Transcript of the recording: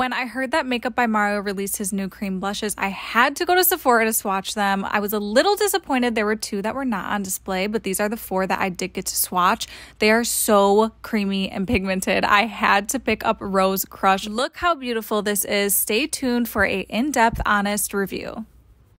When I heard that Makeup by Mario released his new cream blushes, I had to go to Sephora to swatch them. I was a little disappointed there were two that were not on display, but these are the four that I did get to swatch. They are so creamy and pigmented. I had to pick up Rose Crush. Look how beautiful this is. Stay tuned for a in-depth honest review.